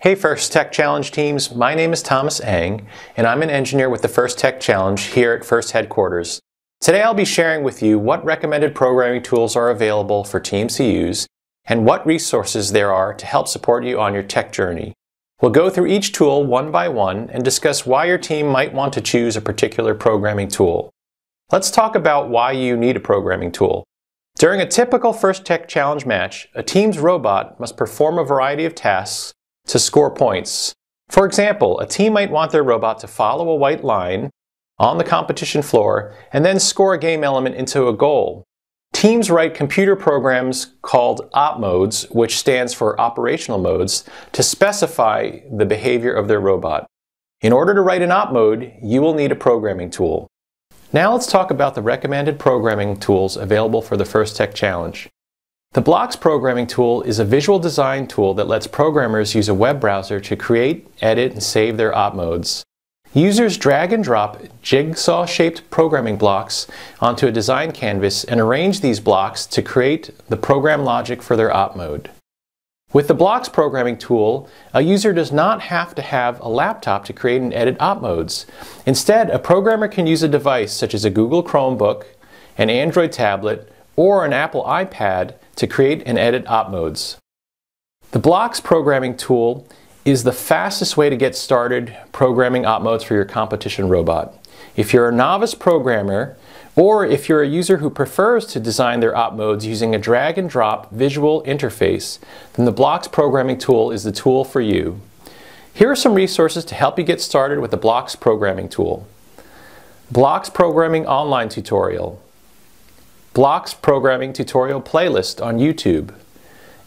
Hey First Tech Challenge teams, my name is Thomas Eng, and I'm an engineer with the First Tech Challenge here at First Headquarters. Today I'll be sharing with you what recommended programming tools are available for teams to use and what resources there are to help support you on your tech journey. We'll go through each tool one by one and discuss why your team might want to choose a particular programming tool. Let's talk about why you need a programming tool. During a typical First Tech Challenge match, a team's robot must perform a variety of tasks to score points. For example, a team might want their robot to follow a white line on the competition floor and then score a game element into a goal. Teams write computer programs called op modes, which stands for operational modes, to specify the behavior of their robot. In order to write an op mode, you will need a programming tool. Now let's talk about the recommended programming tools available for the First Tech Challenge. The Blocks programming tool is a visual design tool that lets programmers use a web browser to create, edit, and save their op modes. Users drag and drop jigsaw-shaped programming blocks onto a design canvas and arrange these blocks to create the program logic for their op mode. With the Blocks programming tool, a user does not have to have a laptop to create and edit op modes. Instead, a programmer can use a device such as a Google Chromebook, an Android tablet, or an Apple iPad to create and edit op modes. The Blocks programming tool is the fastest way to get started programming op modes for your competition robot. If you're a novice programmer, or if you're a user who prefers to design their op modes using a drag and drop visual interface, then the Blocks programming tool is the tool for you. Here are some resources to help you get started with the Blocks programming tool. Blocks Programming Online Tutorial Blocks Programming Tutorial playlist on YouTube.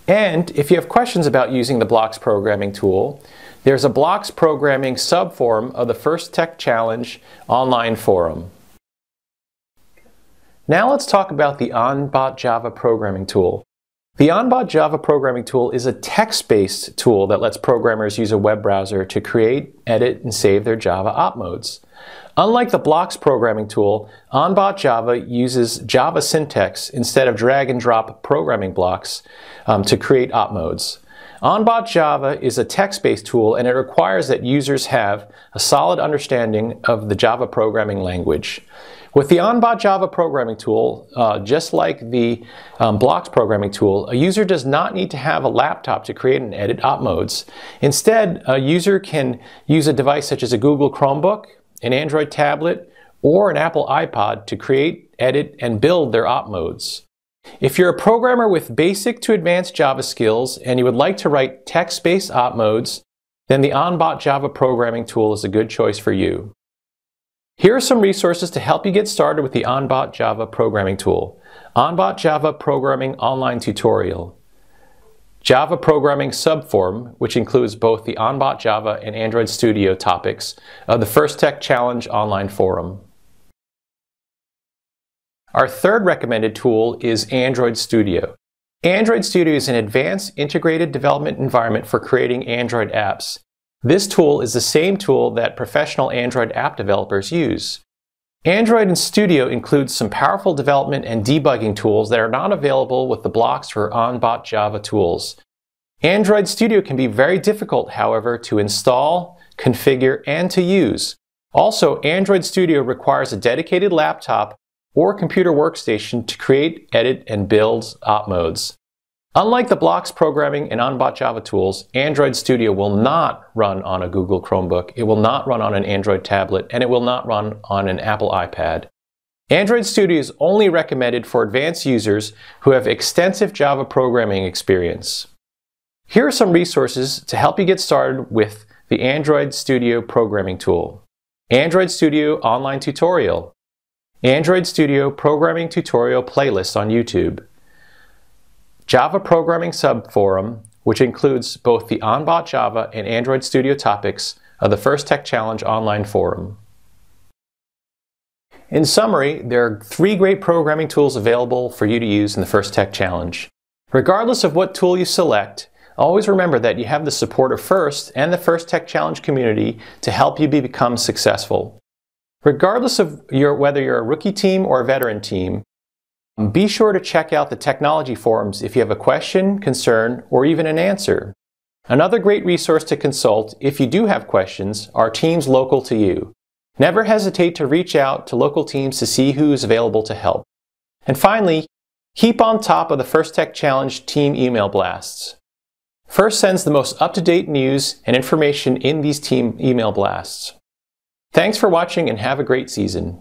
And if you have questions about using the Blocks programming tool, there's a Blocks programming subforum of the First Tech Challenge online forum. Now let's talk about the OnBot Java programming tool. The OnBot Java programming tool is a text-based tool that lets programmers use a web browser to create, edit, and save their Java op modes. Unlike the blocks programming tool, OnBot Java uses Java syntax instead of drag and drop programming blocks um, to create op modes. OnBot Java is a text-based tool and it requires that users have a solid understanding of the Java programming language. With the OnBot Java programming tool, uh, just like the um, Blocks programming tool, a user does not need to have a laptop to create and edit op modes. Instead, a user can use a device such as a Google Chromebook, an Android tablet, or an Apple iPod to create, edit, and build their op modes. If you're a programmer with basic to advanced Java skills and you would like to write text-based op modes, then the OnBot Java programming tool is a good choice for you. Here are some resources to help you get started with the OnBot Java programming tool. OnBot Java Programming Online Tutorial. Java Programming Subforum, which includes both the OnBot Java and Android Studio topics of the First Tech Challenge online forum. Our third recommended tool is Android Studio. Android Studio is an advanced integrated development environment for creating Android apps. This tool is the same tool that professional Android app developers use. Android and Studio includes some powerful development and debugging tools that are not available with the blocks or OnBot Java tools. Android Studio can be very difficult, however, to install, configure, and to use. Also, Android Studio requires a dedicated laptop or computer workstation to create, edit, and build op modes. Unlike the blocks programming and OnBot Java tools, Android Studio will not run on a Google Chromebook, it will not run on an Android tablet, and it will not run on an Apple iPad. Android Studio is only recommended for advanced users who have extensive Java programming experience. Here are some resources to help you get started with the Android Studio programming tool. Android Studio online tutorial. Android Studio programming tutorial playlist on YouTube. Java Programming Subforum, which includes both the OnBot Java and Android Studio topics of the First Tech Challenge online forum. In summary, there are three great programming tools available for you to use in the First Tech Challenge. Regardless of what tool you select, always remember that you have the support of FIRST and the First Tech Challenge community to help you become successful. Regardless of your, whether you're a rookie team or a veteran team, be sure to check out the technology forums if you have a question, concern, or even an answer. Another great resource to consult if you do have questions are teams local to you. Never hesitate to reach out to local teams to see who is available to help. And finally, keep on top of the First Tech Challenge team email blasts. First sends the most up-to-date news and information in these team email blasts. Thanks for watching and have a great season.